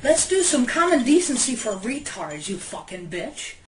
Let's do some common decency for retards, you fucking bitch.